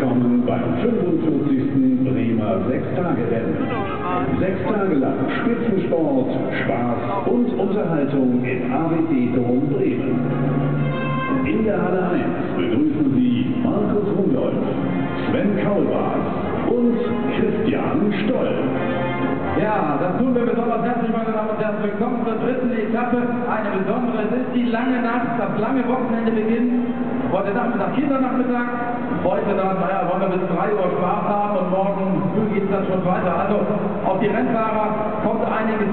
willkommen beim 45. Bremer Sechstagerennen. Sechs Tage lang Spitzensport, Spaß und Unterhaltung in AWD und Christian Stoll. Ja, das tun wir besonders herzlich, meine Damen und Herren. Willkommen zur dritten Etappe. Eine besondere. Es ist die lange Nacht, das lange Wochenende beginnt. Heute Nachmittag Kindernachmittag. Heute dann, naja, wollen wir bis 3 Uhr Spaß haben und morgen früh geht es dann schon weiter. Also auf die Rennfahrer kommt einiges